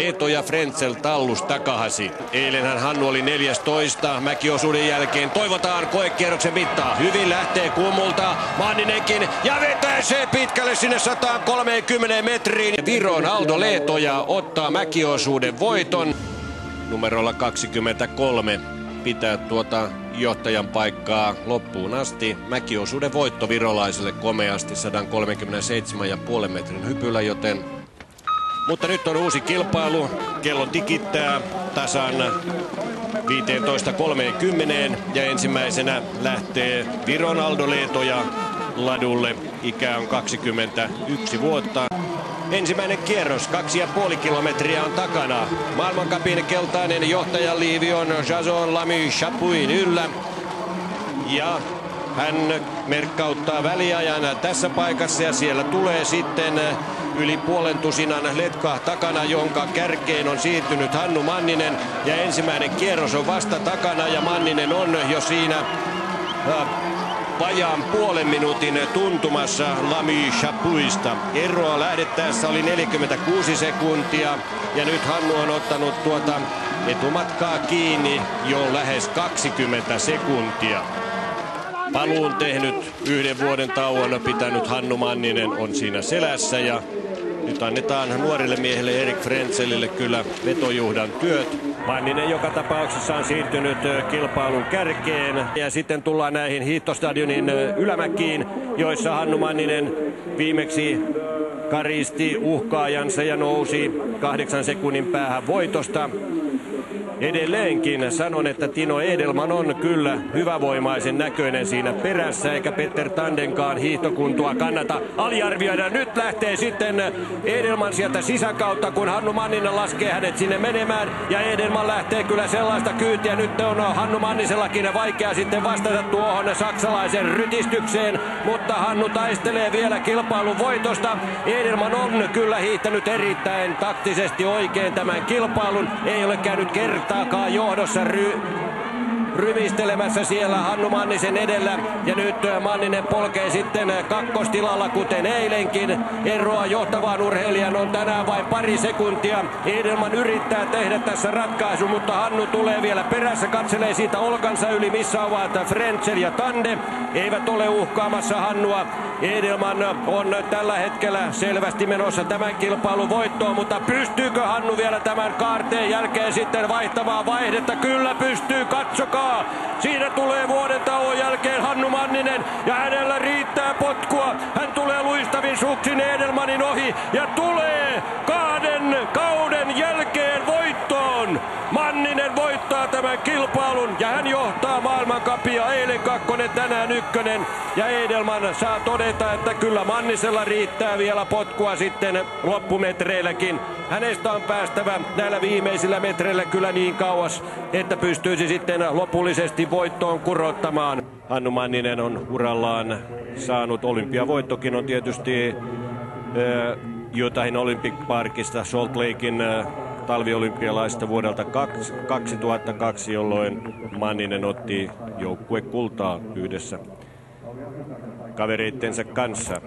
Eeto ja Frenzel tallus takahasi. Eilenhän Hannu oli 14 mäkiosuuden jälkeen. Toivotaan koekierroksen mittaa. Hyvin lähtee kummulta. Manninenkin ja vetää se pitkälle sinne 130 metriin. Viron Aldo Leetoja ottaa mäkiosuuden voiton. Numerolla 23 pitää tuota johtajan paikkaa loppuun asti. Mäkiosuuden voitto virolaiselle komeasti 137,5 metrin hypyllä, joten mutta nyt on uusi kilpailu. Kello tikittää tasan 15.30 ja ensimmäisenä lähtee Viron Aldo Leetoja ladulle. Ikä on 21 vuotta. Ensimmäinen kierros, kaksi ja puoli kilometriä on takana. Maailmankapin keltainen johtajaliivi on Jason Lamy Chapuin yllä. Ja hän merkkauttaa väliajan tässä paikassa ja siellä tulee sitten yli puolen tusinan letka takana, jonka kärkeen on siirtynyt Hannu Manninen. Ja ensimmäinen kierros on vasta takana ja Manninen on jo siinä äh, vajaan puolen minuutin tuntumassa Lamy Chapuista. Eroa lähdettäessä oli 46 sekuntia ja nyt Hannu on ottanut tuota etumatkaa kiinni jo lähes 20 sekuntia. Paluun tehnyt yhden vuoden tauon pitänyt Hannu Manninen on siinä selässä ja nyt annetaan nuorille miehille Erik Frenzelille kyllä vetojuhdan työt. Manninen joka tapauksessa on siirtynyt kilpailun kärkeen. Ja sitten tullaan näihin hiihtostadionin ylämäkiin, joissa Hannu Manninen viimeksi karisti uhkaajansa ja nousi kahdeksan sekunnin päähän voitosta. Edelleenkin sanon, että Tino Edelman on kyllä hyvävoimaisen näköinen siinä perässä, eikä Peter Tandenkaan hiihtokuntua kannata aliarvioida. Nyt lähtee sitten Edelman sieltä sisäkautta, kun Hannu Manninen laskee hänet sinne menemään. Ja Edelman lähtee kyllä sellaista kyytiä. Nyt on Hannu Mannisellakin vaikea sitten vastata tuohon saksalaisen rytistykseen, mutta Hannu taistelee vielä kilpailun voitosta. Edelman on kyllä hiihtänyt erittäin taktisesti oikein tämän kilpailun. Ei ole käynyt kertaa kertaakaan johdossa ry- rymistelemässä siellä Hannu Mannisen edellä. Ja nyt Manninen polkee sitten kakkostilalla, kuten eilenkin. Eroa johtavaan urheilijan on tänään vain pari sekuntia. Edelman yrittää tehdä tässä ratkaisu, mutta Hannu tulee vielä perässä, katselee siitä olkansa yli, missä ovat Frenzel ja Tande. Eivät ole uhkaamassa Hannua. Edelman on tällä hetkellä selvästi menossa tämän kilpailun voittoon, mutta pystyykö Hannu vielä tämän kaarteen jälkeen sitten vaihtamaan vaihdetta? Kyllä pystyy, katsokaa. Siinä tulee vuoden tauon jälkeen Hannu Manninen ja hänellä riittää potkua. Hän tulee luistavin suksin Edelmanin ohi ja tulee kahden voittoon. Manninen voittaa tämän kilpailun ja hän johtaa maailmankapia. Eilen kakkonen, tänään ykkönen. Ja Edelman saa todeta, että kyllä Mannisella riittää vielä potkua sitten loppumetreilläkin. Hänestä on päästävä näillä viimeisillä metreillä kyllä niin kauas, että pystyisi sitten lopullisesti voittoon kurottamaan. Hannu Manninen on urallaan saanut olympiavoittokin on tietysti jotain Olympic Parkista Salt Lakein talviolympialaista vuodelta 2002, jolloin Manninen otti joukkuekultaa yhdessä kavereittensa kanssa.